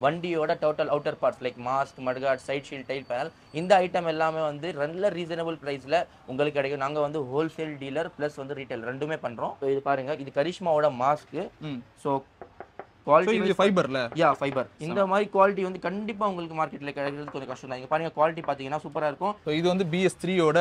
வண்டியோட total outer parts like mask mudguard side shield tail panel இந்த item எல்லாமே வந்து நல்ல ரீசனபிள் ப்ரைஸில் உங்களுக்கு கிடைக்கும். நாங்கள் வந்து ஹோல்சேல் டீலர் ப்ளஸ் வந்து ரீட்டைல் ரெண்டுமே பண்ணுறோம் இது பாருங்க இது கரிஷ்மாவோட மாஸ்க்கு ம். ஸோ இது குவாலிட்டி ஃபைபர்ல யா ஃபைபர் இந்த மாதிரி குவாலிட்டி வந்து கண்டிப்பாக உங்களுக்கு மார்க்கெட்டில் கிடைக்கிறது கொஞ்சம் கஷ்டம் தான். இங்கே பாருங்க குவாலிட்டி பார்த்தீங்கன்னா சூப்பராக இருக்கும். இது வந்து பிஎஸ் த்ரீயோட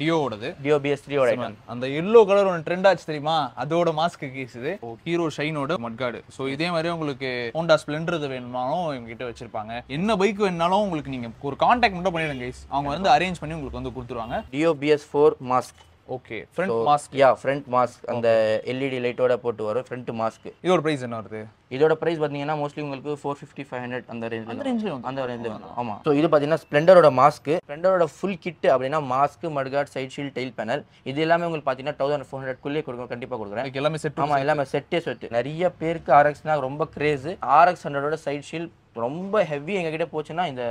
டியோவோடது டிஓபிஎஸ் த்ரீயோட ஐட்டம் அந்த எல்லோ கலர் ஒன்று ட்ரெண்ட் ஆச்சு தெரியுமா? அதோட மாஸ்க் கேஸ் இது. ஹீரோ ஷைனோட மட்கார்டு ஸோ இதே மாதிரி உங்களுக்கு ஹோண்டா ஸ்ப்ளெண்டர் இது வேணும்னாலும் இவங்க கிட்ட வச்சிருப்பாங்க. என்ன பைக் வேணும்னாலும் உங்களுக்கு நீங்க ஒரு கான்டாக்ட் மட்டும் பண்ணிடுங்க guys. அவங்க வந்து அரேஞ்ச் பண்ணி உங்களுக்கு வந்து கொடுத்துருவாங்க. TOPS four mask okay front mask yeah front mask அந்த எல்இடி லைட்டோட போட்டு வரும் ஃப்ரண்ட் மாஸ்க் இதோட பிரைஸ் என்ன வருது? இதோட பிரைஸ் பார்த்தீங்கன்னா மோஸ்ட்லி உங்களுக்கு ஃபோர் ஃபிஃப்டி ஃபைவ் ஹண்ட்ரட் அந்த ரேஞ்சில் அந்த ரேஞ்சில் அந்த ரேஞ்சில் ஆமாம் ஸோ இது பார்த்தீங்கன்னா ஸ்ப்ளெண்டரோட மாஸ்க்கு ஸ்ப்ளெண்டரோட ஃபுல் கிட் அப்படின்னா mask mudguard side shield tail panel இது எல்லாமே உங்களுக்கு பார்த்தீங்கன்னா தௌசண்ட் ஃபோர் ஹண்ட்ரட்குள்ளே கொடுக்கும். கண்டிப்பாக கொடுக்குறேன். எல்லாமே செட் ஆமாம் எல்லாமே செட்டே செட் நிறைய பேருக்கு ஆர்எக்ஸ்னா ரொம்ப கிரேஸ் ஆர்எக்ஸ் ஹண்ட்ரடோட சைட் ஷீல்ட் ரொம்ப ஹெவி எங்ககிட்ட போச்சுன்னா இந்த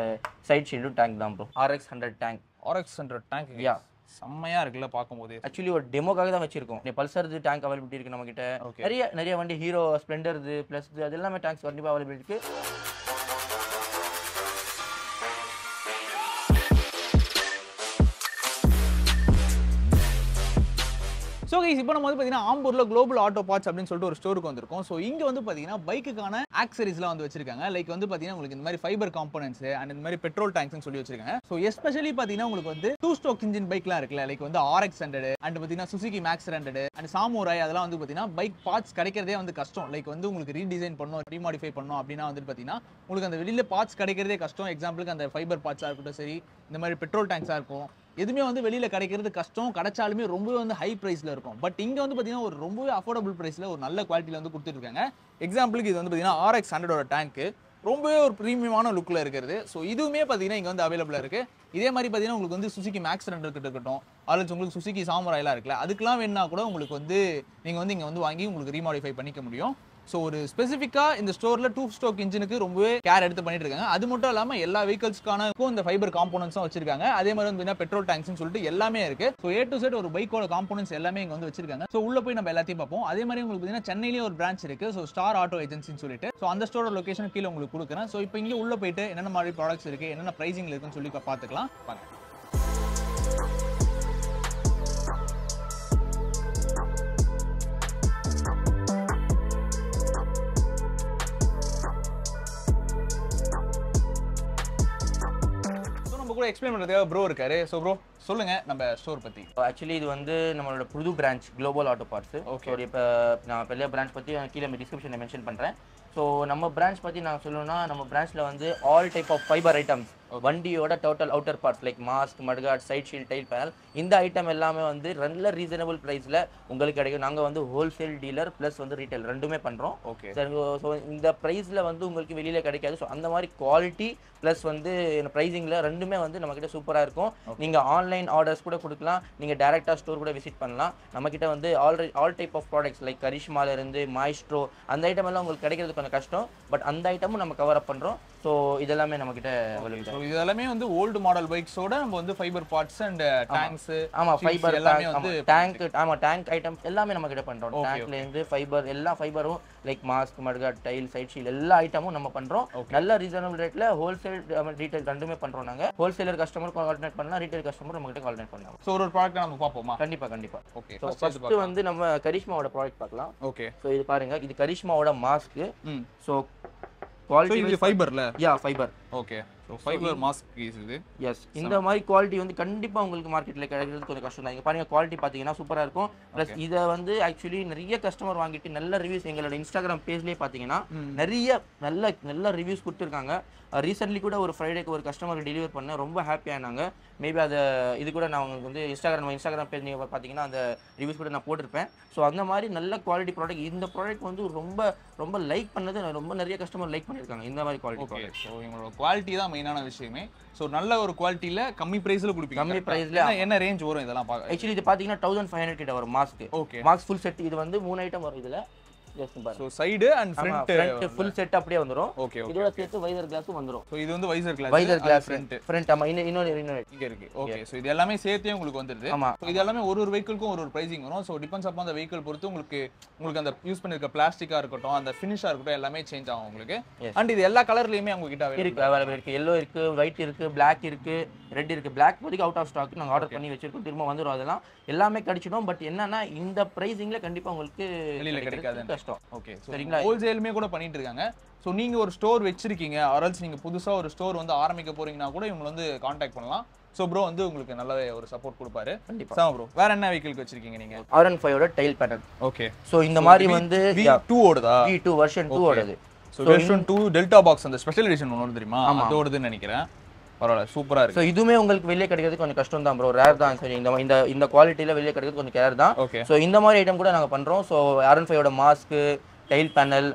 சைட் ஷீல்டும் டேங்க் தான் bro RX hundred tank RX hundred tank Yeah. செம்மையா இருக்குல்ல பார்க்கும்போது. ஆக்சுவலி ஒரு டெமோக்காக தான் வச்சிருக்கோம். பல்சர் டேங்க் அவைலபிலிட்டி இருக்கு நம்ம கிட்ட. நிறைய நிறைய வண்டி ஹீரோ ஸ்ப்ளெண்டர் பிளஸ் அது எல்லாமே டேங்க்ஸ் கண்டிப்பாக அவைலபிலிட்டி இருக்கு. கைஸ் இப்போ நம்ம வந்து பார்த்தீங்கன்னா ஆம்பூரில் குளோபல் ஆட்டோ பார்ட்ஸ் அப்படின்னு சொல்லிட்டு ஒரு ஸ்டோருக்கு வந்திருக்கோம். ஸோ இங்கே வந்து பார்த்தீங்கன்னா பைக்குக்கான ஆக்சரிஸ்லாம் வந்து வச்சிருக்காங்க. லைக் வந்து பார்த்தீங்கன்னா உங்களுக்கு இந்த மாதிரி ஃபைபர் காம்பனன்ட்ஸ் அண்ட் இந்த மாதிரி பெட்ரோல் டேங்க்ஸ்னு சொல்லி வச்சிருக்காங்க. ஸோ எஸ்பெஷலி பார்த்தீங்கன்னா உங்களுக்கு வந்து டூ ஸ்டோக் இன்ஜின் பைக்லாம் இருக்குல்ல லைக் வந்து ஆர்எக்ஸ் ஹண்ட்ரட் அண்ட் பார்த்தீங்கன்னா Suzuki Max hundred and Samurai அதெல்லாம் வந்து பார்த்தீங்கன்னா பைக் பார்ட்ஸ் கிடைக்கிறதே வந்து கஷ்டம். லைக் வந்து உங்களுக்கு ரீடிசைன் பண்ணணும் ரீமாடிஃபை பண்ணணும் அப்படின்னா வந்து பார்த்தீங்கன்னா உங்களுக்கு அந்த வெளியில் பார்ட்ஸ் கிடைக்கிறதே கஷ்டம். எக்ஸாம்பிளுக்கு அந்த ஃபைபர் பார்ட்ஸாக இருக்கட்டும் சரி இந்த மாதிரி பெட்ரோல் டேங்க்ஸாக இருக்கும். எதுவுமே வந்து வெளியில் கிடைக்கிறது கஷ்டம். கிடைச்சாலுமே ரொம்பவே வந்து ஹை ப்ரைஸில் இருக்கும். பட் இங்கே வந்து பார்த்தீங்கன்னா ஒரு ரொம்பவே அஃபோர்டபுள் ப்ரைஸில் ஒரு நல்ல குவாலிட்டியில் வந்து கொடுத்துருக்காங்க எக்ஸாம்பிளுக்கு இது வந்து பார்த்தீங்கன்னா ஆர்எக்ஸ் ஹண்ட்ரடோட டேங்க்கு ரொம்பவே ஒரு ப்ரீமியமான லுக்கில் இருக்கிறது ஸோ இதுவுமே பார்த்தீங்கன்னா இங்கே வந்து அவைலபிளாக இருக்குது இதே மாதிரி பார்த்தீங்கன்னா உங்களுக்கு வந்து சுசுக்கி மேக்ஸ் ரெண்டு இருக்கட்டும். அல்லது உங்களுக்கு சுசுக்கி சாமராயெலாம் இருக்குல்ல அதுக்கெலாம் வேணுன்னா கூட உங்களுக்கு வந்து நீங்கள் வந்து இங்கே வந்து வாங்கி உங்களுக்கு ரீமாடிஃபை பண்ணிக்க முடியும். ஸோ ஒரு ஸ்பெசிஃபிக்காக இந்த ஸ்டோரில் டூ ஸ்டோக் இன்ஜினுக்கு ரொம்பவே கேர் எடுத்து பண்ணிட்டு இருக்காங்க. அது மட்டும் இல்லாமல் எல்லா வெஹிக்கல்ஸ்க்கானக்கும் இந்த ஃபைபர் காம்போனன்ஸும் வச்சிருக்காங்க. அதே மாதிரி வந்து பெட்ரோல் டேங்க்ஸ்னு சொல்லிட்டு எல்லாமே இருக்கு. ஸோ ஏ டு செட் ஒரு பைக்கோட காம்போனன்ஸ் எல்லாமே இங்கே வந்து வச்சிருக்காங்க. ஸோ உள்ள போய் நம்ம எல்லாத்தையும் பார்ப்போம். அதே மாதிரி உங்களுக்கு பார்த்தீங்கன்னா சென்னையிலேயே ஒரு பிரான்ச் இருக்கு. ஸோ ஸ்டார் ஆட்டோ ஏஜென்சின்னு சொல்லிட்டு. ஸோ அந்த ஸ்டோரோட லொகேஷன் கீழே உங்களுக்கு கொடுக்குறேன். ஸோ இப்போ இங்கே உள்ள போயிட்டு என்னென்ன மாதிரி ப்ராடக்ட்ஸ் இருக்கு என்னென்ன ப்ரைசிங் இருக்குன்னு சொல்லி பார்த்துக்கலாம். பாருங்க கூட எக்ஸ்பிளைன் பண்ணுறதுக்காக ப்ரோ இருக்காரு. ஸோ ப்ரோ சொல்லுங்க நம்ம ஸ்டோர் பத்தி. ஆக்சுவலி இது வந்து நம்மளோட புது branch global auto parts. Okay இப்போ நான் பெரிய பிரான்ச் பற்றி கீழே டிஸ்கிரிப்ஷனில் மென்ஷன் பண்ணுறேன் ஸோ நம்ம பிரான்ச் பற்றி நான் சொல்லணும்னா நம்ம பிரான்ச்சில் வந்து all type of fibre items வண்டியோட total outer parts like mask mudguard side shield tail panel இந்த ஐட்டம் எல்லாமே வந்து நல்ல ரீசனபிள் ப்ரைஸில் உங்களுக்கு கிடைக்கும். நாங்கள் வந்து ஹோல்சேல் டீலர் ப்ளஸ் வந்து ரீட்டைல் ரெண்டுமே பண்ணுறோம் ஓகே சரி ஸோ இந்த ப்ரைஸில் வந்து உங்களுக்கு வெளியில் கிடைக்காது. ஸோ அந்த மாதிரி குவாலிட்டி ப்ளஸ் வந்து ப்ரைஸிங்கில் ரெண்டுமே வந்து நம்மக்கிட்ட சூப்பராக இருக்கும். நீங்கள் ஆன்லைன் ஆர்டர்ஸ் கூட கொடுக்கலாம். நீங்கள் டேரெக்டாக ஸ்டோர் கூட விசிட் பண்ணலாம். நம்மக்கிட்ட வந்து all all type of products like கரிஷ்மால இருந்து மாய்ஸ்ட்ரோ அந்த ஐட்டம் எல்லாம் உங்களுக்கு கிடைக்கிறது கொஞ்சம் கஷ்டம். பட் அந்த ஐட்டமும் நம்ம கவர் அப் பண்ணுறோம் ஸோ இதெல்லாமே நம்மக்கிட்ட ஸோ இது எல்லாமே வந்து ஓல்டு மாடல் பைக்ஸோட நம்ம வந்து ஃபைபர் பார்ட்ஸ் அண்ட் டேங்க்ஸ் ஆமா. ஃபைபர் எல்லாமே வந்து டேங்க் ஆமா டேங்க் ஐட்டம் எல்லாமே நம்ம கிட்ட பண்றோம். Okay, டேங்க்ல இருந்து ஃபைபர் எல்லா ஃபைபரும் like mask mudguard tail side shield எல்லா ஐட்டமும் நம்ம பண்றோம். நல்ல ரீசனபிள் ரேட்ல ஹோல்சேல் ரீட்டைல் ரெண்டுமே பண்றோம் நாங்க. ஹோல்சேலர் கஸ்டமர் கோஆர்டினேட் பண்ணலாம் ரீட்டைல் கஸ்டமர் நம்ம கிட்ட கோஆர்டினேட் பண்ணலாம். ஸோ ஒரு ப்ராடக்ட் நம்ம பார்ப்போமா? கண்டிப்பா கண்டிப்பா. ஓகே ஸோ ஃபர்ஸ்ட் வந்து நம்ம கரிஷ்மாவோட ப்ராடக்ட் பார்க்கலாம். ஓகே ஸோ இது பாருங்க இது கரிஷ்மாவோட mask hmm. So so quality ஃபைபர்ல yeah fibre okay fibre mask இது. எஸ் இந்த மாதிரி குவாலிட்டி வந்து கண்டிப்பா உங்களுக்கு மார்க்கெட்ல கிடைக்கிறது கொஞ்சம் கஷ்டம் தான். இங்க பாருங்க குவாலிட்டி பாத்தீங்கன்னா சூப்பரா இருக்கும். ப்ளஸ் இதை வந்து ஆக்சுவலி நிறைய கஸ்டமர் வாங்கிட்டு நல்ல ரிவ்யூஸ் எங்களோட இன்ஸ்டாகிராம் பேஜ்லயே பாத்தீங்கன்னா நிறைய நல்ல நல்ல ரிவ்யூஸ் கொடுத்துருக்காங்க. ரீசென்ட்லி கூட ஒரு ஃப்ரைடேக்கு ஒரு கஸ்டமருக்கு டெலிவர் பண்ண ரொம்ப ஹாப்பி ஆனாங்க. மேபி அதை இது கூட நான் உங்களுக்கு வந்து இன்ஸ்டாகிராம் இன்ஸ்டாகிராம் பேஜ் நீங்கள் பார்த்தீங்கன்னா அந்த ரிவ்யூஸ் கூட நான் போட்டிருப்பேன். ஸோ அந்த மாதிரி நல்ல குவாலிட்டி ப்ராடக்ட் இந்த ப்ராடக்ட் வந்து ரொம்ப ரொம்ப லைக் பண்ணது ரொம்ப நிறைய கஸ்டமர் லைக் பண்ணியிருக்காங்க இந்த மாதிரி குவாலிட்டி ஸோ இவங்களோட குவாலிட்டி தான் மெயினான விஷயமே. ஸோ நல்ல ஒரு குவாலிட்டியில கம்மி பிரைஸ்ல கொடுப்பீங்க கம்மி correct ஆ? price ல என்ன- ரேஞ்ச் வரும் இதெல்லாம் பார்க்க? ஆக்சுவலி இது பார்த்தீங்கன்னா தௌசண்ட் ஃபைவ் ஹண்ட்ரட் கிட்ட வரும் mask okay mask full set இது வந்து மூணு ஐட்டம் வரும் இதுல. So side and front full set அப்படியே வந்துரும். ஓகே இதோட சேர்த்து வைசர் கிளாஸும் வந்துரும். ஸோ இது வந்து visor glass visor glass front front ஆமா இன்னும் இன்னொரு இன்னொரு. இங்க இருக்கு. ஓகே ஸோ இது எல்லாமே சேர்த்தே உங்களுக்கு வந்துருது. ஆமா. இது எல்லாமே ஒரு ஒரு வெஹிக்கிள்க்கும் ஒரு ஒரு ப்ரைசிங் வரும். ஸோ டிபெண்ட்ஸ் அப்போ அந்த வெஹிக்கிள் பொறுத்து உங்களுக்கு உங்களுக்கு அந்த யூஸ் பண்ணிருக்க பிளாஸ்டிக்கா இருக்கட்டும் அந்த ஃபினிஷா இருக்கட்டும் எல்லாமே சேஞ்ச் ஆகும் உங்களுக்கு. அண்ட் இது எல்லா கலர்லயுமே அவங்க கிட்ட இருக்கு அவைலபிள் இருக்கு. எல்லோ இருக்கு. ஒயிட் இருக்கு பிளாக் இருக்கு ரெட் இருக்கு பிளாக் இப்போதைக்கு அவுட் ஆஃப் ஸ்டாக் நாங்க ஆர்டர் பண்ணி வச்சிருக்கோம். திரும்ப வந்துரும். அதெல்லாம் எல்லாமே கிடைச்சிடும். பட் என்னன்னா இந்த பிரைசிங்ல கண்டிப்பா உங்களுக்கு வெளியில கிடைக்காது. கஷ்டம். ஓகே சரிங்களா? ஹோல்சேலுமே கூட பண்ணிட்டு இருக்காங்க ஸோ நீங்க ஒரு ஸ்டோர் வச்சிருக்கீங்க. ஆர்எல்ஸ் நீங்க புதுசா ஒரு ஸ்டோர் வந்து ஆரம்பிக்க போறீங்கன்னா கூட இவங்க வந்து காண்டாக்ட் பண்ணலாம். ஸோ ப்ரோ வந்து உங்களுக்கு நல்ல ஒரு சப்போர்ட் கொடுப்பாரு. கண்டிப்பா. சாம ப்ரோ வேற என்ன வெஹிக்கிள்க்கு வச்சிருக்கீங்க நீங்க? ஆர் அண்ட் ஃபைவோட டைல் பேட்டர்ன் ஓகே ஸோ இந்த மாதிரி வந்து டூ ஓடுதா? வி டூ வருஷன் டூ ஓடுது. So version two delta box அந்த ஸ்பெஷல் எடிஷன் ஒன்று தெரியுமா? அதோடதுன்னு நினைக்கிறேன். பரவாயில்ல சூப்பரா இருக்கு. ஸோ இதுவுமே உங்களுக்கு வெளியே கிடைக்கிறது கொஞ்சம் கஷ்டம் தான் ப்ரோ ரேர் தான் சரி இந்த இந்த இந்த குவாலிட்டியில் வெளியே கிடைக்கிறது கொஞ்சம் கேர் தான். ஓகே ஸோ இந்த மாதிரி ஐட்டம் கூட நாங்கள் பண்ணுறோம் ஸோ ஆர் ஃபைவோட மாஸ்க்கு டைல் பேனல்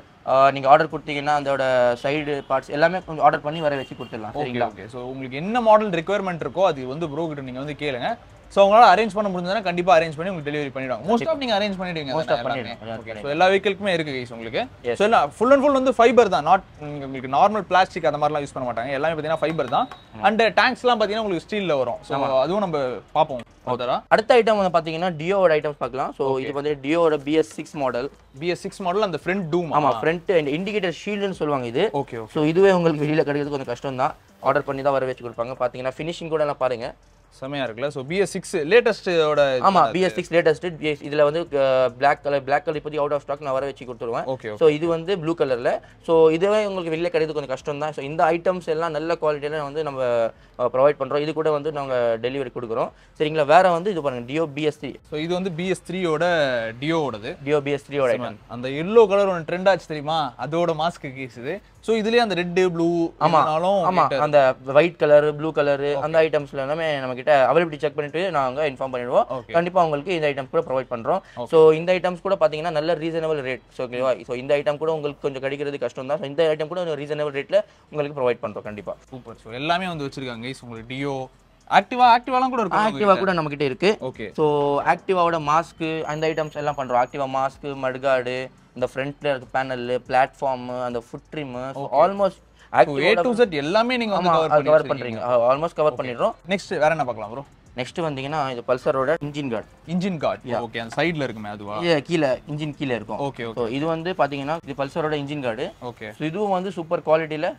நீங்கள் ஆர்டர் கொடுத்தீங்கன்னா அதோட சைடு பார்ட்ஸ் எல்லாமே கொஞ்சம் ஆர்டர் பண்ணி வர வச்சு கொடுத்துடலாம். ஓகே சரிங்களா? ஓகே ஸோ உங்களுக்கு என்ன மாடல் ரெக்குயர்மெண்ட் இருக்கோ அது வந்து ப்ரோ கிட்ட நீங்க வந்து கேளுங்க. ஸோ உங்களால அரேஞ்ச் பண்ண முடிஞ்சதுன்னா கண்டிப்பா அரேஞ்ச் பண்ணி உங்களுக்கு டெலிவரி பண்ணிடுவாங்க. மோஸ்ட் ஆஃப் நீங்க அரேஞ்ச் பண்ணிடுவீங்க? பண்ணிடுவோம். Okay, பண்ணிடுவோம். so எல்லா வெஹிக்கிள்க்குமே இருக்கு கைஸ் உங்களுக்கு. ஸோ எல்லாம் ஃபுல் அண்ட் ஃபுல் வந்து ஃபைபர் தான். நாட் உங்களுக்கு நார்மல் பிளாஸ்டிக் அந்த மாதிரிலாம் யூஸ் பண்ண மாட்டாங்க. எல்லாமே பார்த்தீங்கன்னா ஃபைபர் தான். அண்ட் டேங்க்ஸ்லாம் பார்த்தீங்கன்னா உங்களுக்கு ஸ்டீல்ல வரும். ஸோ அதுவும் நம்ம பார்ப்போம். அடுத்த ஐட்டம் வந்து பார்த்தீங்கன்னா டியோவோட ஐட்டம்ஸ் பார்க்கலாம். ஸோ இது வந்து டியோவோட BS six model BS six model அந்த ஃப்ரண்ட் டூம் ஆமா ஃப்ரண்ட் அண்ட் இண்டிகேட்டர் ஷீல்டுன்னு சொல்லுவாங்க இது. ஓகே ஸோ இதுவே உங்களுக்கு வெளியில கிடைக்கிறது கொஞ்சம் கஷ்டம் தான் ஆர்டர் பண்ணி தான் வர வச்சு கொடுப்பாங்க. பார்த்தீங்கன்னா ஃபினிஷிங் கூட எல்லாம் பாருங்க. செமையா இருக்குல்ல. ஸோ பிஎஸ் சிக்ஸ் லேட்டஸ்டோட ஆமா பிஎஸ் சிக்ஸ் லேட்டஸ்ட் இதுல வந்து பிளாக் கலர் பிளாக் கலர் இப்போதைக்கு அவுட் ஆஃப் ஸ்டாக் நான் வர வச்சு கொடுத்துருவேன். ஓகே ஸோ இது வந்து ப்ளூ கலர்ல ஸோ இதுவே உங்களுக்கு வெளியில கிடைக்கிறது கொஞ்சம் கஷ்டம் தான். ஸோ இந்த ஐட்டம்ஸ் எல்லாம் நல்ல குவாலிட்டியில வந்து நம்ம ப்ரொவைட் பண்றோம். இது கூட வந்து நாங்க டெலிவரி கொடுக்குறோம். சரிங்களா? வேற வந்து இது பாருங்க டியோ பிஎஸ் த்ரீ ஸோ இது வந்து பிஎஸ் த்ரீயோட டியோவோடது டியோ பிஎஸ் த்ரீயோட அந்த எல்லோ கலர் ஒன்று ட்ரெண்ட் ஆச்சு தெரியுமா? அதோட மாஸ்க் கேஸ் இது. ஸோ இதுலயே அந்த ரெட் ப்ளூ ஆமா. ஆனாலும் ஆமா. அந்த ஒயிட் கலர் ப்ளூ கலர் அந்த ஐட்டம்ஸ்ல எல்லாமே நம்ம கிட்ட அவைலபிலிட்டி செக் பண்ணிட்டு நாங்க இன்ஃபார்ம் பண்ணிடுவோம். கண்டிப்பா உங்களுக்கு இந்த ஐட்டம் கூட ப்ரொவைட் பண்றோம். ஸோ இந்த ஐட்டம்ஸ் கூட பாத்தீங்கன்னா நல்ல ரீசனபிள் ரேட் ஓகேவா ஸோ இந்த ஐட்டம் கூட உங்களுக்கு கொஞ்சம் கிடைக்கிறது கஷ்டம் தான். இந்த ஐட்டம் கூட ரீசனபிள் ரேட்ல உங்களுக்கு ப்ரொவைட் பண்றோம் கண்டிப்பா. சூப்பர் ஸோ எல்லாமே வந்து வச்சிருக்காங்க. உங்களுக்கு டியோ ஆக்டிவா ஆக்டிவாலாம் கூட இருக்கும் ஆக்டிவா கூட நம்ம கிட்ட இருக்கு. ஓகே ஸோ ஆக்டிவாவோட மாஸ்க்கு அந்த ஐட்டம்ஸ் எல்லாம் பண்றோம். ஆக்டிவா மாஸ்க்கு மட்கார்டு இந்த ஃப்ரண்ட்ல இருக்க பேனல் பிளாட்ஃபார்ம் அந்த foot trim almost A to set எல்லாமே நீங்க வந்து கவர் பண்றீங்க. ஆல்மோஸ்ட் கவர் பண்ணிடுறோம். நெக்ஸ்ட் வேற என்ன பார்க்கலாம் ப்ரோ நெக்ஸ்ட் வந்தீங்கன்னா இது பல்சரோட engine guard engine guard okay அந்த சைடுல இருக்குமே அதுவா? கீழே இன்ஜின் கீழே இருக்கும். ஓகே ஓகே இது வந்து பாத்தீங்கன்னா இது பல்சரோட இன்ஜின் கார்டு ஓகே ஸோ இதுவும் வந்து சூப்பர் குவாலிட்டியில்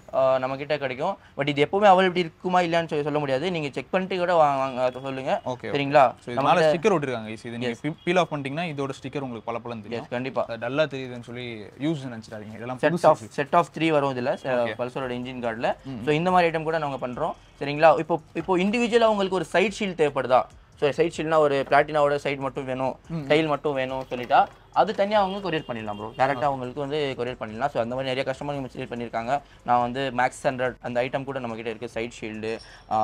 நம்ம கிட்ட கிடைக்கும். பட் இது எப்பவுமே அவைலபிலிட்டி இருக்குமா இல்லையான்னு சொல்லி சொல்ல முடியாது. நீங்க செக் பண்ணிட்டு கூட வாங்க சொல்லுங்க. ஓகே சரிங்களா? மேல ஸ்டிக்கர் ஒட்டிருக்காங்க. இது நீங்க பீல் ஆஃப் பண்ணிட்டீங்கன்னா இதோட ஸ்டிக்கர் உங்களுக்கு பளபளன்னு தெரியும். எஸ் கண்டிப்பா. டல்லா தெரியுதுன்னு சொல்லி யூஸ் நினைச்சிடாதீங்க. இதெல்லாம் set of set of three வரும் இதுல பல்சரோட இன்ஜின் கார்டில் ஸோ இந்த மாதிரி ஐட்டம் கூட நாங்க பண்றோம். சரிங்களா? இப்போ இப்போ இண்டிவிஜுவலாக உங்களுக்கு ஒரு சைட் ஷீல்ட் தேவைப்படுதா? ஸோ சைட் ஷீல்ட்னா ஒரு பிளாட்டினாவோட சைடு மட்டும் வேணும் டைல் மட்டும் வேணும் சொல்லிட்டா அது தனியாக அவங்க கொரியர் பண்ணிடலாம் ப்ரோ டேரெக்டாக அவங்களுக்கு வந்து கொரியர் பண்ணிடலாம். ஸோ அந்த மாதிரி நிறைய கஸ்டமர் மெசேஜ் பண்ணியிருக்காங்க. நான் வந்து மேக்ஸ் ஹண்ட்ரட் அந்த ஐட்டம் கூட நம்ம கிட்ட இருக்கு. சைட் ஷீல்டு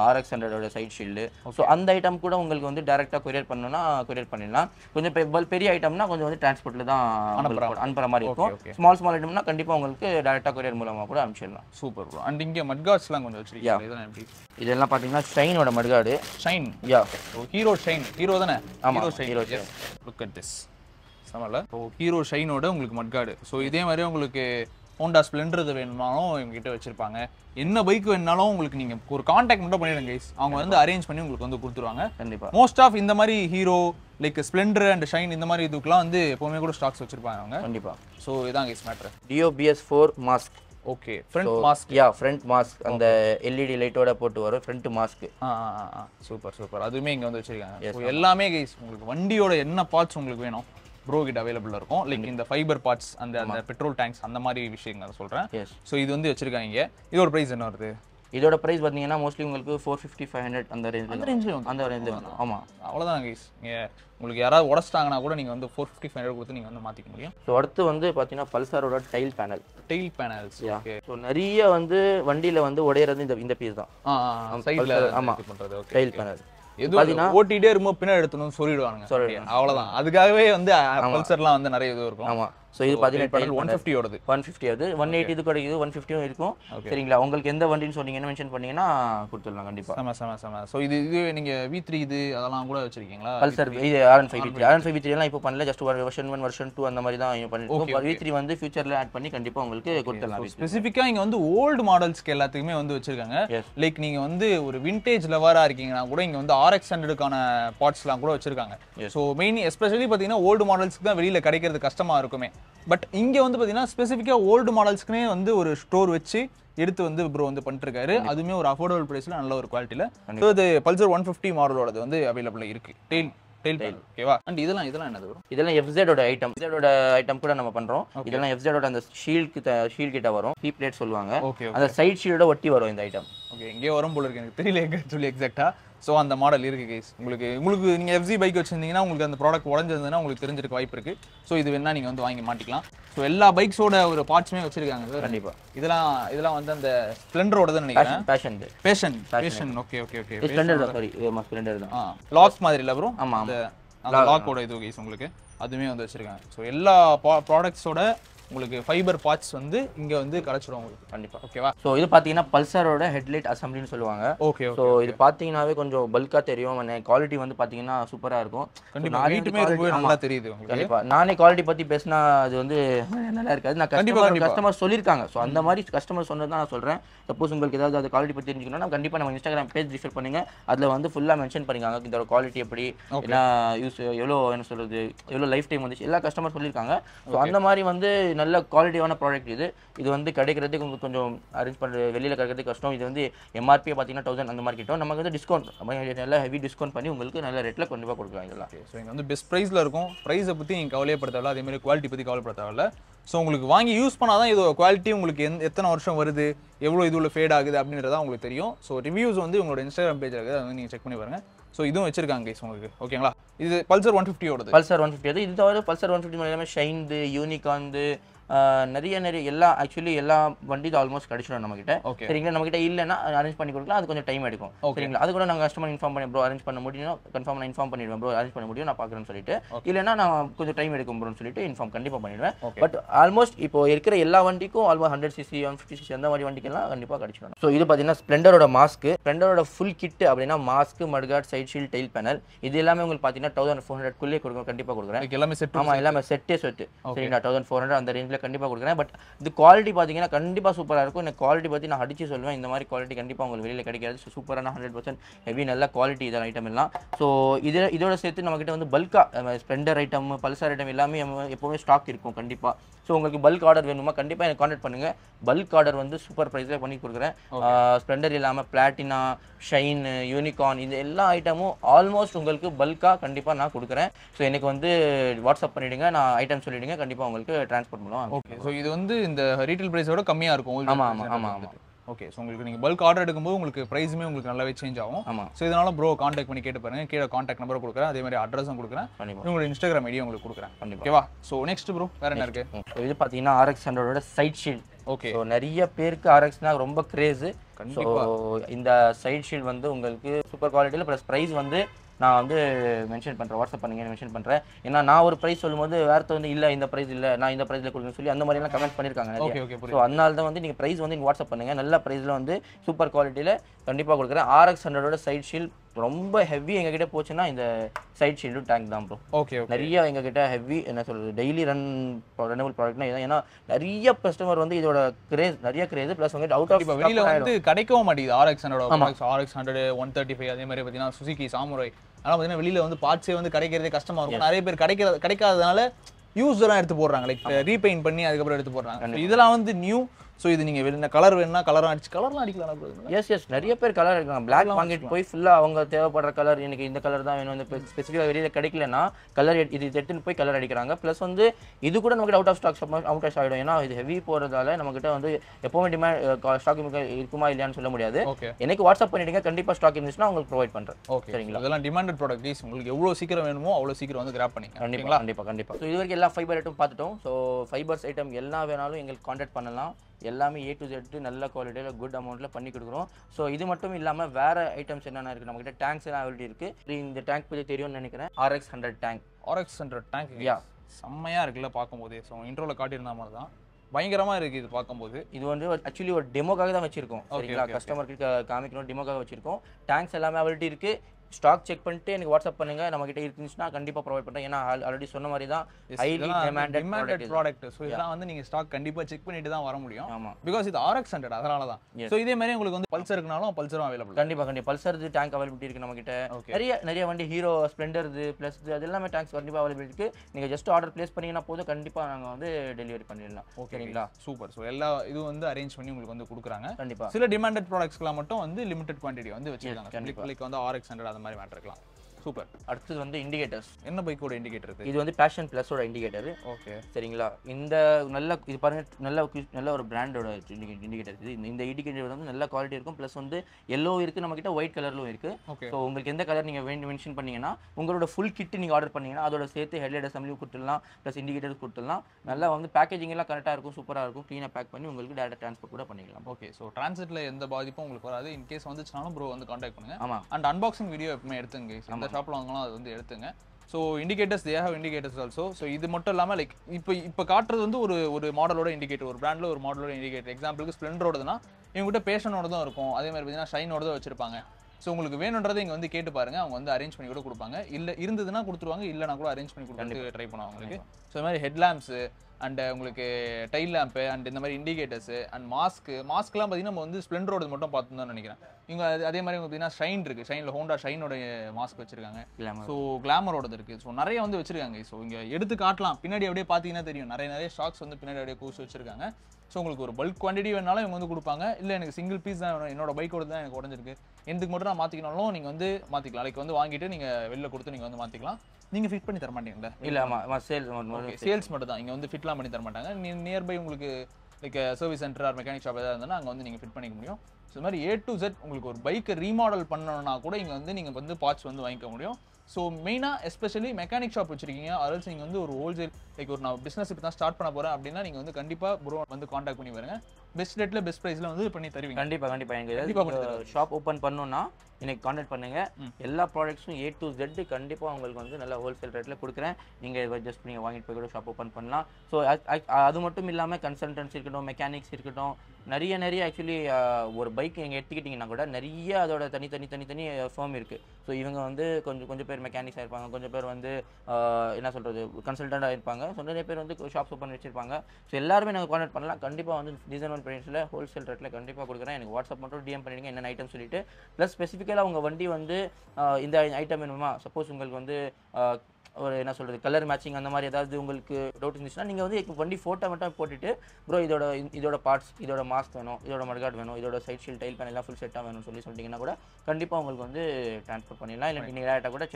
ஆர்எக்ஸ் ஹண்ட்ரடோட சைட் ஷீல்டு ஸோ அந்த ஐட்டம் கூட உங்களுக்கு வந்து டேரெக்டாக கொரியர் பண்ணணும்னா கொரியர் பண்ணிடலாம். கொஞ்சம் பெரிய ஐட்டம்னா கொஞ்சம் வந்து டிரான்ஸ்போர்ட்டில் தான் அனுப்புற. மாதிரி. இருக்கும். ஸ்மால் ஸ்மால் ஐட்டம்னா கண்டிப்பாக உங்களுக்கு டேரெக்டாக கொரியர் மூலமாக கூட அனுப்பிச்சிடலாம். சூப்பர் ப்ரோ அண்ட் இங்க மட்கார்ட்ஸ்லாம் கொஞ்சம் வச்சிருக்கீங்க. இதெல்லாம் பார்த்தீங்கன்னா ஷைனோட mudguard Shine yeah Hero Shine Hero தானே? ஆமா, Hero Shine look at this சமல so Hero ஷைனோட உங்களுக்கு மட்கார்டு ஸோ இதே மாதிரி உங்களுக்கு ஹோண்டா ஸ்ப்ளெண்டர் இது வேணுமாலும் இவங்க கிட்ட வச்சிருப்பாங்க. என்ன பைக் வேணுனாலும் உங்களுக்கு நீங்க ஒரு காண்டாக்ட் மட்டும் பண்ணிடுங்க guys. அவங்க வந்து அரேஞ்ச் பண்ணி உங்களுக்கு வந்து கொடுத்துருவாங்க. கண்டிப்பா. மோஸ்ட் ஆஃப் இந்த மாதிரி Hero like Splendor and Shine இந்த மாதிரி இதுக்கெல்லாம் வந்து எப்பவுமே கூட ஸ்டாக்ஸ் வச்சிருப்பாங்க அவங்க. கண்டிப்பா. ஸோ இதான் guys matter Dio BS four mask okay front mask yeah front mask அந்த எல்இடி லைட்டோட போட்டு வரும் ஃப்ரண்ட் மாஸ்க் சூப்பர் சூப்பர் அதுவுமே இங்க வந்து வச்சிருக்காங்க. எல்லாமே கைஸ் உங்களுக்கு வண்டியோட என்ன பார்ட்ஸ் உங்களுக்கு வேணும் ப்ரோ கிட்ட அவைலபிள் இருக்கும். லைக் இந்த ஃபைபர் பார்ட்ஸ் அந்த அந்த பெட்ரோல் டேங்க்ஸ் அந்த மாதிரி விஷயங்கள் சொல்றேன். எஸ் ஸோ இது வந்து வச்சிருக்காங்க. இதோட பிரைஸ் என்ன வருது? இதோட பிரைஸ் பார்த்தீங்கன்னா மோஸ்ட்லி உங்களுக்கு ஃபோர் ஃபிஃப்டி ஃபைவ் ஹண்ட்ரட் அந்த ரேஞ்சில் ரேஞ்சில் வந்து அந்த ரேஞ்சில் வரும். ஆமா. அவ்வளோதான் கைஸ் உங்களுக்கு யாராவது உடச்சிட்டாங்கன்னா கூட நீங்க வந்து ஃபோர் ஃபிஃப்டி ஃபைவ் கொடுத்து நீங்க வந்து மாத்திக்க முடியும். ஸோ அடுத்து வந்து பார்த்தீங்கன்னா பல்சாரோட tail panel tail panels okay so நிறைய வந்து வண்டியில வந்து உடையறது இந்த இந்த பீஸ் தான். ஆ சைடில் ஆமா. பண்றது. ஓகே டைல் பேனல் ஓட்டிட்டே இருக்கும்போது பின்னாடி எடுத்துணும் சொல்லிடுவாங்க. அவ்வளவுதான். அதுக்காகவே வந்து பல்சர்லாம் வந்து நிறைய இது இருக்கும். ஆமா. ஸோ இது பார்த்தீங்கன்னா ஒன் ஃபிஃப்டி வருது ஒன் ஃபிஃப்டி அது ஒன் எயிட்டி இது கிடைக்குது ஒன் ஃபிஃப்டியும் இருக்கும். சரிங்களா? உங்களுக்கு எந்த வண்டின்னு சொன்னீங்கன்னா மென்ஷன் பண்ணீங்கன்னா கொடுத்துடலாம் கண்டிப்பாக செம செம செம. ஸோ இது இது நீங்க வி த்ரீ இது அதெல்லாம் கூட வச்சிருக்கீங்களா? பல்சர் இது RN five three RN five three எல்லாம் இப்போ பண்ணல. ஜஸ்ட் ஒரு வருஷன் ஒன் வருஷன் டூ அந்த மாதிரி தான் பண்ணிருக்கோம் வி த்ரீ வந்து ஃபியூச்சரில் ஆட் பண்ணி கண்டிப்பாக உங்களுக்கு கொடுத்துடலாம் ஸ்பெசிஃபிக்காக இங்க வந்து ஓல்டு மாடல்ஸ்க்கு எல்லாத்துக்குமே வந்து வச்சிருக்காங்க. லைக் நீங்க வந்து ஒரு விண்டேஜ் லவரா இருக்கீங்கன்னா கூட இங்க வந்து ஆர்எக்ஸ் ஹண்ட்ரடுக்கான பார்ட்ஸ்லாம் கூட வச்சிருக்காங்க. ஸோ மெயின் எஸ்பெஷலி பார்த்தீங்கன்னா ஓல்டு மாடல்ஸ்க்கு தான் வெளியில கிடைக்கிறது கஷ்டமா இருக்குமே. பட் இங்க வந்து பார்த்தீங்கன்னா ஸ்பெசிஃபிக்காக ஓல்டு மாடல்ஸ்க்குனே வந்து ஒரு ஸ்டோர் வச்சு எடுத்து வந்து ப்ரோ வந்து பண்ணிட்டு இருக்காரு அதுவுமே ஒரு அஃபோர்டபுள் பிரைஸ்ல நல்ல ஒரு குவாலிட்டியில ஸோ இது பல்சர் ஒன் ஃபிஃப்டி மாடலோடது வந்து அவைலபிள் இருக்கு. டெயில் டெயில் ஓகேவா அண்ட் இதெல்லாம் இதெல்லாம் என்னது bro? இதெல்லாம் எஃப்செடோட ஐட்டம் எஃப்செடோட ஐட்டம் கூட நம்ம பண்றோம். இதெல்லாம் எஃப்செடோட அந்த ஷீல்க்கு ஷீல் கிட்ட வரும். ஹீ பிளேட் சொல்லுவாங்க அந்த சைட் ஷீல்டோட ஒட்டி வரும் இந்த ஐட்டம் ஓகே எங்கேயோ வரும் போல இருக்கு. எனக்கு தெரியல எங்க சொல்லி எக்ஸாக்டா ஸோ அந்த மாடல் இருக்கு கைஸ் உங்களுக்கு உங்களுக்கு நீங்க எஃப்சி பைக் வச்சிருந்தீங்கன்னா உங்களுக்கு அந்த ப்ராடக்ட் உடஞ்சிருந்ததுன்னா உங்களுக்கு தெரிஞ்சிருக்க வாய்ப்பு இருக்கு. ஸோ இது வேணா நீங்க வந்து வாங்கி மாட்டிக்கலாம். ஸோ எல்லா பைக்ஸோட ஒரு பார்ட்ஸுமே வச்சிருக்காங்க சார் கண்டிப்பா. இதெல்லாம் இதெல்லாம் வந்து அந்த ஸ்ப்ளெண்டரோட தான் நினைக்கிறேன். Passion Passion Passion okay okay okay Splendor sorry Splendor தான் ஆ லாக் மாதிரி இல்லை ப்ரோ ஆமா அந்த அந்த லாக்கோட இது கைஸ் உங்களுக்கு. அதுவுமே வந்து வச்சிருக்காங்க. ஸோ எல்லா ப்ராடக்ட்ஸோட உங்களுக்கு ஃபைபர் பார்ட்ஸ் வந்து இங்க வந்து கிடைச்சிடும் உங்களுக்கு. கண்டிப்பா. ஓகேவா ஸோ இது பார்த்தீங்கன்னா பல்சரோட ஹெட்லைட் அசம்பிளின்னு சொல்லுவாங்க. ஓகே ஸோ இது பார்த்தீங்கன்னாவே கொஞ்சம் பல்கா தெரியும். குவாலிட்டி வந்து பார்த்தீங்கன்னா சூப்பரா இருக்கும். கண்டிப்பா. நானே வெயிட்டுமே வந்து ரொம்பவே quality- நல்லா தெரியுது உங்களுக்கு. கண்டிப்பா. நானே குவாலிட்டி பத்தி பேசினா அது வந்து நல்லா இருக்காது. நான் கண்டிப்பா, கஸ்டமர் சொல்லியிருக்காங்க. ஸோ அந்த மாதிரி கஸ்டமர் சொன்னது தான் நான் சொல்றேன். சப்போஸ் உங்களுக்கு ஏதாவது அது குவாலிட்டி பத்தி தெரிஞ்சுக்கணும்னா கண்டிப்பா நம்ம இன்ஸ்டாகிராம் பேஜ் ரிஃபர் பண்ணுங்க. அதுல வந்து ஃபுல்லா மென்ஷன் பண்ணிருக்காங்க இதோட குவாலிட்டி எப்படி என்ன யூஸ் எவ்வளோ என்ன சொல்றது எவ்வளோ லைஃப் டைம் வந்துச்சு. எல்லா கஸ்டமர் சொல்லியிருக்காங்க. ஸோ அந்த மாதிரி வந்து நல்ல குவாலிட்டியான ப்ராடக்ட் இது. இது வந்து கிடைக்கிறதுக்கு உங்களுக்கு கொஞ்சம் அரேஞ்ச் பண்ணுறது வெளியில் கிடைக்கிறது கஷ்டம். இது வந்து எம்ஆர்பி பார்த்தீங்கன்னா தௌசண்ட் அந்த மாதிரி கிட்டும் நமக்கு வந்து டிஸ்கவுண்ட் நல்லா ஹெவி டிஸ்கவுண்ட் பண்ணி உங்களுக்கு நல்ல ரேட்டில் கண்டிப்பாக கொடுக்கலாம் இதெல்லாம். ஸோ இங்கே வந்து பெஸ்ட் ப்ரைஸில் இருக்கும். ப்ரைஸை பற்றி நீங்கள் கவலையப்பட தேவையில்ல அதே மாதிரி குவாலிட்டி பற்றி கவலைப்பட தேவையில்ல. ஸோ உங்களுக்கு வாங்கி யூஸ் பண்ணால் தான் இதோட குவாலிட்டி உங்களுக்கு எந்த எத்தனை வருஷம் வருது எவ்வளோ இது உள்ள ஃபேட் ஆகுது அப்படின்றத உங்களுக்கு தெரியும். ஸோ ரிவ்யூஸ் வந்து உங்களோட இன்ஸ்டாகிராம் பேஜில் இருக்குது. அதை வந்து நீங்கள் செக் பண்ணி பாருங்க. ஸோ இதுவும் வச்சிருக்காங்க கைஸ் உங்களுக்கு. ஓகேங்களா இது பல்சர் ஒன் ஃபிஃப்டியோடது பல்சர் ஒன் ஃபிஃப்டி இது தவிர பல்சர் ஒன் ஃபிஃப்டி எல்லாமே ஷைன்து யூனிகாந்து நிறைய நிறைய எல்லா ஆக்சுவலி எல்லா வண்டி ஆல்மோஸ்ட் கிடைச்சிடும் நம்ம கிட்ட Okay. சரிங்களா? நம்ம கிட்ட இல்லைன்னா அரேஞ்ச் பண்ணி கொடுக்கலாம். அது கொஞ்சம் டைம் எடுக்கும். சரிங்களா? அது கூட நாங்கள் கஸ்டமர் இன்ஃபார்ம் பண்ணி ப்ரோ அரேஞ்ச் பண்ண முடியும் கன்ஃபார்ம் நான் இன்ஃபார்ம் பண்ணிடுவேன் ப்ரோ அரேஞ்ச் பண்ண முடியும் நான் பார்க்குறேன்னு சொல்லிட்டு. இல்லைன்னா நான் கொஞ்சம் டைம் எடுக்கும் ப்ரோன்னு சொல்லிட்டு இன்ஃபார்ம் கண்டிப்பாக பண்ணிடுவேன். பட் ஆல்மோஸ்ட் இப்போ இருக்கிற எல்லா வண்டிக்கும் almost hundred CC one fifty CC அந்த மாதிரி வண்டிக்கெல்லாம் கண்டிப்பாக கிடைச்சிடும். ஸோ இது பார்த்தீங்கன்னா ஸ்ப்ளெண்டரோட மாஸ்க்கு ஸ்ப்ளெண்டரோட ஃபுல் கிட் அப்படின்னா mask mudguard side shield tail panel இது எல்லாமே உங்களுக்கு பார்த்தீங்கன்னா தௌசண்ட் ஃபோர் ஹண்ட்ரட்குள்ளே கொடுக்கும் கண்டிப்பாக கொடுக்குறேன். எல்லாமே செட் ஆமா எல்லாமே செட்டே செட்டு சரிங்களா? தௌசண்ட் ஃபோர் ஹண்ட்ரட் அந்த ரேஞ்சில் கண்டிப்பாக கொடுக்குறேன். பட் இது குவாலிட்டி பார்த்தீங்கன்னா கண்டிப்பாக சூப்பராக இருக்கும். இந்த குவாலிட்டி பற்றி நான் அடிச்சு சொல்லுவேன். இந்த மாதிரி குவாலிட்டி கண்டிப்பாக உங்களுக்கு வெளியில் கிடைக்காது. சூப்பரான ஹண்ட்ரட் பர்சன்ட் ஹெவி நல்ல குவாலிட்டி இதான் ஐட்டம் எல்லாம். ஸோ இதில் இதோட சேர்த்து நம்மக்கிட்ட வந்து பல்காக ஸ்ப்ளெண்டர் ஐட்டம் பல்சர் ஐட்டம் எல்லாமே எப்போவுமே ஸ்டாக் இருக்கும் கண்டிப்பாக ஸோ உங்களுக்கு பல்க் ஆர்டர் வேணுமா கண்டிப்பாக எனக்கு கான்டாக்ட் பண்ணுங்க. பல்க் ஆர்டர் வந்து சூப்பர் ப்ரைஸில் பண்ணி கொடுக்குறேன். ஸ்ப்ளெண்டர் இல்லாமல் பிளாட்டினா ஷைன் யூனிகார்ன் இது எல்லா ஐட்டமும் ஆல்மோஸ்ட் உங்களுக்கு பல்காக கண்டிப்பாக நான் கொடுக்குறேன். ஸோ எனக்கு வந்து வாட்ஸ்அப் பண்ணிவிடுங்க நான் ஐட்டம் சொல்லிவிடுங்க கண்டிப்பாக உங்களுக்கு ட்ரான்ஸ்போர்ட் பண்ணுவோம் ஓகே ஸோ இது வந்து இந்த ரீட்டைல் ப்ரைஸோட கம்மியாக இருக்கும். ஆமா, ஆமா, ஆமா, ஆமா. ஓகே ஸோ உங்களுக்கு நீங்கள் பல்க் ஆர்டர் எடுக்கும்போது உங்களுக்கு ப்ரைஸுமே உங்களுக்கு நல்லாவே சேஞ்ச் ஆகும். ஆமாம் ஸோ இதனால ப்ரோ காண்டாக்ட் பண்ணி கேட்டு பாருங்க. கீழே காண்டாக்ட் நம்பர் கொடுக்குறேன். அதே மாதிரி அட்ரஸும் கொடுக்குறேன். உங்களோட இன்ஸ்டாகிராம் ஐடியா உங்களுக்கு கொடுக்குறேன். ஓகேவா ஸோ நெக்ஸ்ட் ப்ரோ வேற என்ன இருக்கு? இது பார்த்தீங்கன்னா ஆர்எக்ஸ் ஹண்ட்ரடோட சைட் ஷீல்ட் ஓகே ஸோ நிறைய பேருக்கு ஆர்எக்ஸ்னா ரொம்ப கிரேஸு ஸோ இந்த சைட் ஷீல்ட் வந்து உங்களுக்கு சூப்பர் குவாலிட்டியில் ப்ளஸ் ப்ரைஸ் வந்து நான் வந்து மென்ஷன் பண்ணுறேன் வாட்ஸ்அப் பண்ணுங்க மென்ஷன் பண்ணுறேன் ஏன்னா நான் ஒரு ப்ரைஸ் சொல்லும்போது வேறு வந்து இல்லை இந்த ப்ரைஸ் இல்லை நான் இந்த ப்ரைஸில் கொடுங்கன்னு சொல்லி அந்த மாதிரிலாம் கமெண்ட் பண்ணியிருக்காங்க நிறைய. ஓகே ஓகே ஸோ அதனால தான் வந்து நீங்கள் ப்ரைஸ் வந்து நீங்கள் வாட்ஸ்அப் பண்ணுங்கள் நல்ல ப்ரைஸில் வந்து சூப்பர் குவாலிட்டியில் கண்டிப்பாக கொடுக்குறேன். ஆர்எக்ஸ் ஹண்ட்ரடோட சைட் ஷீல்ட் ரொம்ப ஹெவி எங்ககிட்ட போச்சுன்னா இந்த சைட் ஷீல்டும் டேங்க் தான் ப்ரோ ஓகே நிறைய எங்ககிட்ட ஹெவி என்ன சொல்றது டெய்லி ரன் ரன்னபிள் ப்ராடக்ட்னா இதான். ஏன்னா நிறைய கஸ்டமர் வந்து இதோட கிரேஸ் நிறைய கிரேஸ் ப்ளஸ் வந்து அவுட் ஆஃப் இப்போ வெளியில வந்து கிடைக்கவும் மாட்டேங்குது. RX hundred RX hundred one thirty five அதே மாதிரி பார்த்தீங்கன்னா சுசுகி சாமுரை அதெல்லாம் பார்த்தீங்கன்னா வெளியில வந்து பார்ட்ஸே வந்து கிடைக்கிறதே கஷ்டமா இருக்கும். நிறைய பேர் கிடைக்கிற கிடைக்காதனால யூஸ்லாம் எடுத்து போடுறாங்க. லைக் ரீபெயிண்ட் பண்ணி அதுக்கப்புறம் எடுத்து போடுறாங்க. இதெல்லாம் வந்து நியூ ஸோ இது நீங்க வெளியில கலர் வேணும்னா கலர் அடிச்சு கலர்லாம் அடிக்கலாம். எஸ் எஸ் நிறைய பேர் கலர் எடுக்காங்க பிளாக் வாங்கிட்டு போய் ஃபுல்லாக அவங்க தேவைப்படுற கலர் எனக்கு இந்த கலர் தான் வேணும். இந்த ஸ்பெசிஃபிக்காக வெளியில் கிடைக்கலன்னா கலர் இது எடுத்துன்னு போய் கலர் அடிக்கிறாங்க. ப்ளஸ் வந்து இது கூட நமக்கு out of stock out of ஆகிடும் ஏன்னா இது ஹெவி போகிறதால நம்மகிட்ட வந்து எப்போவுமே டிமாண்ட் ஸ்டாக் இருக்குமா இல்லையான்னு சொல்ல முடியாது. எனக்கு வாட்ஸ்அப் பண்ணிடுங்க. கண்டிப்பாக ஸ்டாக் இருந்துச்சுன்னா உங்களுக்கு ப்ரொவைட் பண்ணுறேன் ஓகே சரிங்களா. இதெல்லாம் டிமாண்டட் ப்ராடக்ட் ப்ளீஸ் உங்களுக்கு எவ்வளவு சீக்கிரம் வேணுமோ அவ்வளவு சீக்கிரம் வந்து கிராப் பண்ணிங்க கண்டிப்பாக கண்டிப்பாக கண்டிப்பாக ஸோ இது வரைக்கும் எல்லா ஃபைபர் ஐட்டம் பார்த்துட்டோம். ஸோ ஃபைபர்ஸ் ஐட்டம் எல்லாம் வேணாலும் எங்களுக்கு காண்டாக்ட் பண்ணலாம். எல்லாமே ஏ டு ஜெட் நல்ல குவாலிட்டியில் குட் அமௌண்ட்டில் பண்ணி கொடுக்குறோம். ஸோ இது மட்டும் இல்லாமல் வேறு ஐட்டம்ஸ் என்னென்ன இருக்குது நம்மகிட்ட டேங்க்ஸ் எல்லாம் அவைலபிலிட்டி இருக்குது இந்த டேங்க் பற்றி தெரியும்னு நினைக்கிறேன். RX hundred tank RX hundred tank yeah செம்மையா இருக்குல்ல பார்க்கும்போது. ஸோ இன்ட்ரோல காட்டியிருந்த மாதிரி தான். பயங்கரமா இருக்கு இது பார்க்கும்போது. இது வந்து ஆக்சுவலி ஒரு டெமோக்காக தான் வச்சிருக்கோம். சரிங்களா. கஸ்டமருக்கு காமிக்கணும் டெமோக்காக வச்சிருக்கோம். டேங்க்ஸ் எல்லாமே அவைலபிலிட்டி இருக்கு. ஸ்டாக் செக் பண்ணிட்டு எனக்கு வாட்ஸ்அப் பண்ணுங்க நம்ம கிட்ட இருந்துச்சுன்னா கண்டிப்பா ப்ரொவைட் பண்றேன். ஏன்னா ஆல்ரெடி சொன்ன மாதிரி தான் ஹைலி டிமாண்டட் ப்ராடக்ட் ஸோ இதெல்லாம் வந்து நீங்க ஸ்டாக் கண்டிப்பா செக் பண்ணிட்டு தான் வர முடியும். ஆமா. பிகாஸ் இது ஆர்எக்ஸ் ஹண்ட்ரட் அதனால தான். ஸோ இதே மாதிரி உங்களுக்கு வந்து பல்சர் இருக்குனாலும் பல்சரும் அவைலபிள் கண்டிப்பா கண்டிப்பா. பல்சர் டேங்க் அவைலபிலிட்டி இருக்கு நம்ம கிட்ட நிறைய நிறைய வண்டி ஹீரோ ஸ்ப்ளெண்டர் பிளஸ் அது எல்லாமே டேங்க்ஸ் கண்டிப்பா அவைலபிலிட்டி இருக்கு. நீங்க ஜஸ்ட் ஆர்டர் பிளேஸ் பண்ணீங்கன்னா போதும். கண்டிப்பா நாங்க வந்து டெலிவரி பண்ணிடலாம். ஓகேங்களா சூப்பர் ஸோ எல்லா இது வந்து அரேஞ்ச் பண்ணி உங்களுக்கு வந்து கொடுக்குறாங்க. கண்டிப்பா. சில டிமாண்டட் ப்ராடக்ட்ஸ்க்குலாம் மட்டும் வந்து லிமிடெட் குவான்டிட்டி வந்து கண்டிப்பா. வச்சிருக்காங்க லைக் வந்து ஆர்எக்ஸ் ஹண்ட்ரட் மாதிரி மேட்ரு இருக்கலாம் சூப்பர். அடுத்தது வந்து இண்டிகேட்டர்ஸ் என்ன பைக்கோட இண்டிகேட்டர் இது? இது வந்து பேஷன் பிளஸோட இண்டிகேட்டர் ஓகே. சரிங்களா? இந்த நல்ல இது பாருங்க நல்ல நல்ல ஒரு பிராண்டோட இண்டிகேட்டர் இது. இந்த- இண்டிகேட்டர் வந்து நல்ல குவாலிட்டி இருக்கும். ப்ளஸ் வந்து எல்லோ இருக்கு நம்ம கிட்ட ஒயிட் கலர்லும் இருக்கு. ஓகே. ஸோ உங்களுக்கு எந்த கலர் நீங்கள் வேண்டி மென்ஷன் பண்ணீங்கன்னா உங்களோட ஃபுல் கிட் நீங்கள் ஆர்டர் பண்ணீங்கன்னா அதோட சேர்த்து ஹெட்லைட் அசம்பிளி கொடுத்துடலாம். ப்ளஸ் இண்டிகேட்டர் கொடுத்துடலாம். நல்லா வந்து பேக்கேஜிங் எல்லாம் கரெக்டாக இருக்கும் சூப்பராக இருக்கும். க்ளீனாக பேக் பண்ணி உங்களுக்கு டேரக்ட் ட்ரான்ஸ்போர்ட் கூட பண்ணிக்கலாம். ஓகே. ஸோ டிரான்சிட்ல எந்த பாதிப்பும் உங்களுக்கு வராது. இன் கேஸ் வந்துச்சுனாலும் ப்ரோ வந்து காண்டாக்ட் பண்ணுங்க. ஆமாம் அண்ட் அன்பாக்சிங் வீடியோ எப்பவுமே எடுத்துங்க ஷாப்பில் வாங்கலாம் அது வந்து எடுத்துங்க. So indicators they have indicators also so இது மட்டும் இல்லாமல் லைக் இப்போ இப்போ காட்டுறது வந்து ஒரு ஒரு மாடலோட இண்டிகேட்டர் ஒரு பிராண்டில் ஒரு மாடலோட இண்டிகேட்டர் எக்ஸாம்பிளுக்கு ஸ்ப்ளெண்டரோடதுனா இவங்ககிட்ட பேஷனோட தான் இருக்கும். அதே மாதிரி பார்த்தீங்கன்னா ஷைனோட தான் வச்சிருப்பாங்க. ஸோ உங்களுக்கு வேணுன்றதை இங்கே வந்து கேட்டு பாருங்க. அவங்க வந்து அரேஞ்ச் பண்ணி கூட கொடுப்பாங்க. இல்லை இருந்ததுன்னா கொடுத்துருவாங்க. இல்லைனா கூட அரேஞ்ச் பண்ணி கொடுத்து ட்ரை பண்ணுவாங்க. உங்களுக்கு ஸோ இந்த மாதிரி ஹெட் லேம்ப்ஸு அண்ட் உங்களுக்கு டைல் லேம்ப்பு அண்ட் இந்த மாதிரி இண்டிகேட்டர்ஸ் அண்ட் மாஸ்க்கு மாஸ்க்லாம் பார்த்தீங்கன்னா நம்ம வந்து ஸ்ப்ளெண்டரோட மட்டும் பார்த்து தான் நினைக்கிறேன். இவங்க அது- மாதிரி பார்த்தீங்கன்னா ஷைன் இருக்கு. ஷைனில் ஹோண்டா ஷைனோட மாஸ்க் வச்சிருக்காங்க. ஸோ கிளாமரோடது இருக்கு. ஸோ நிறைய வந்து வச்சிருக்காங்க. ஸோ இங்க எடுத்து காட்டலாம். பின்னாடி அப்படியே பார்த்தீங்கன்னா தெரியும். நிறைய நிறைய ஸ்டாக்ஸ் வந்து பின்னாடி அப்படியே கூசி வச்சிருக்காங்க. ஸோ உங்களுக்கு ஒரு பல்க் குவான்டிட்டி வேணாலும் இவங்க வந்து கொடுப்பாங்க. இல்லை எனக்கு சிங்கிள் பீஸ் தான் வேணும். என்னோட பைக்கோட தான் எனக்கு உடஞ்சிருக்கு. எதுக்கு மட்டும் நான் மாற்றிக்கனாலும் நீங்கள் வந்து மாற்றிக்கலாம் லைக் வந்து வாங்கிட்டு நீங்கள் வெளில கொடுத்து நீங்கள் வந்து மாற்றிக்கலாம் நீங்கள் ஃபிட் பண்ணி தர மாட்டீங்களா இல்லை ஆமாம் சேல்ஸ் சேல்ஸ் மட்டும் தான். இங்க வந்து ஃபிட்லாம் பண்ணி தர மாட்டாங்க. நியர்பை உங்களுக்கு like service centre or mechanic shop ஏதாவது இருந்தால் அங்கே வந்து நீங்கள் ஃபிட் பண்ணிக்க முடியும். ஸோ இது மாதிரி ஏ டு Z உங்களுக்கு ஒரு பைக்கை ரீமாடல் பண்ணணும்னா கூட இங்கே வந்து நீங்கள் வந்து பார்ட்ஸ் வந்து வாங்கிக்க முடியும். ஸோ மெயினாக எஸ்பெஷலி மெக்கானிக் ஷாப் வச்சிருக்கீங்க. அரல்ஸ் நீங்கள் வந்து ஒரு ஹோல்சேல் லைக் ஒரு நான் பிஸ்னஸ் இப்போ தான் ஸ்டார்ட் பண்ண போகிறேன் அப்படின்னா நீங்கள் வந்து கண்டிப்பாக ப்ரோ வந்து காண்டாக்ட் பண்ணி வருங்க பெஸ்ட் ரேட்டில் பெஸ்ட் ப்ரைஸில் வந்து பண்ணி தருவீங்க. கண்டிப்பாக கண்டிப்பாக எங்கள் ஷாப் ஓப்பன் பண்ணணும்னா எனக்கு காண்டாக்ட் பண்ணுங்க. ம். எல்லா ப்ராடக்ட்ஸும் ஏ டு Z கண்டிப்பாக உங்களுக்கு வந்து நல்ல ஹோல்சேல் ரேட்டில் கொடுக்குறேன். நீங்கள் ஜஸ்ட் நீங்கள் வாங்கிட்டு போய் கூட ஷாப் ஓப்பன் பண்ணலாம். ஸோ அது மட்டும் இல்லாமல் கன்சல்டன்ஸ் இருக்கட்டும் மெக்கானிக்ஸ் இருக்கட்டும் நிறைய நிறைய ஆக்சுவலி ஒரு பைக் நீங்கள் எடுத்துக்கிட்டிங்கன்னா கூட நிறைய அதோட தனி தனி தனி தனி இருக்குது ஸோ இவங்க வந்து கொஞ்சம் கொஞ்சம் பேர் மெக்கானிக்ஸாக இருப்பாங்க. கொஞ்சம் பேர் வந்து என்ன சொல்கிறது கன்சல்டண்ட்டாக இருப்பாங்க. ஸோ நிறைய பேர் வந்து ஷாப்ஸ் ஓப்பன் வச்சிருப்பாங்க. ஸோ எல்லாருமே நாங்கள் கான்டாக்ட் பண்ணலாம். கண்டிப்பாக வந்து டிசைன் ஒன் ப்ரைஸில் ஹோல்சேல் ரேட்டில் கண்டிப்பாக கொடுக்குறேன். எனக்கு வாட்ஸ்அப் மட்டும் டிஎம் பண்ணிடுங்க. என்னென்ன ஐட்டம் சொல்லிட்டு. ப்ளஸ் அவங்க வண்டி வந்து இந்த ஐட்டம் வேணுமா? சப்போஸ் உங்களுக்கு வந்து ஒரு என்ன சொல்கிறது கலர் மேட்சிங் அந்த மாதிரி ஏதாவது உங்களுக்கு டவுட் இருந்துச்சுன்னா நீங்கள் வந்து இப்ப வண்டி ஃபோட்டோ மட்டும் போட்டுட்டு ப்ரோ இதோட இதோட பார்ட்ஸ் இதோட மாஸ்க் வேணும் இதோட மட்கார்ட் வேணும் இதோட சைட் ஷீல் டைல் பேன் எல்லாம் ஃபுல் செட்டாக வேணும்னு சொல்லி சொல்லிட்டீங்கன்னா கூட கண்டிப்பாக உங்களுக்கு வந்து ட்ரான்ஸ்ஃபர் பண்ணிடலாம். இல்லை நீங்கள் டேரெக்டாக கூட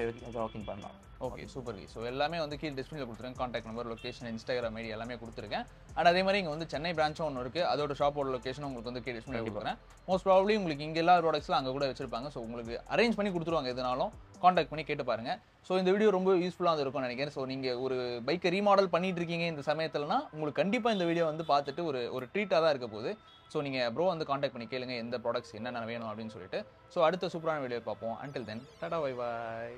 வாக்கிங் பண்ணலாம். ஓகே சூப்பர் ஸோ எல்லாமே வந்து கீழே டிஸ்பிளே கொடுத்துருக்கேன். Contact number location Instagram ID எல்லாமே கொடுத்துருக்கேன். அண்ட் அதே மாதிரி இங்கே வந்து சென்னை பிரான்ச்சும் ஒன்று இருக்குது அதோட ஷாப்போட லொகேஷன் உங்களுக்கு வந்து கீழே டிஸ்பிளே கொடுக்குறேன் மோஸ்ட் ப்ராபப்ளி உங்களுக்கு இங்கே எல்லா ப்ராடக்ட்ஸ்லாம் அங்கே கூட வச்சிருப்பாங்க. ஸோ உங்களுக்கு அரேஞ்ச் பண்ணி கொடுத்துருவாங்க எதுனாலும். காண்டாக்ட் பண்ணி கேட்டு பாருங்க. ஸோ இந்த வீடியோ ரொம்ப யூஸ்ஃபுல்லாக இருக்கும்னு நினைக்கிறேன். ஸோ நீங்கள் ஒரு பைக்கை ரீமாடல் பண்ணிட்டு இருக்கீங்க இந்த சமயத்துலனா உங்களுக்கு கண்டிப்பாக இந்த வீடியோ வந்து பார்த்துட்டு ஒரு ஒரு ட்ரீட்டாக தான் இருக்க போகுது. ஸோ நீங்கள் ப்ரோ வந்து காண்டாக்ட் பண்ணி கேளுங்க எந்த ப்ராடக்ட்ஸ் என்னென்ன வேணும் அப்படின்னு சொல்லிட்டு. ஸோ அடுத்த சூப்பரான வீடியோ பார்ப்போம். Until then tata bye bye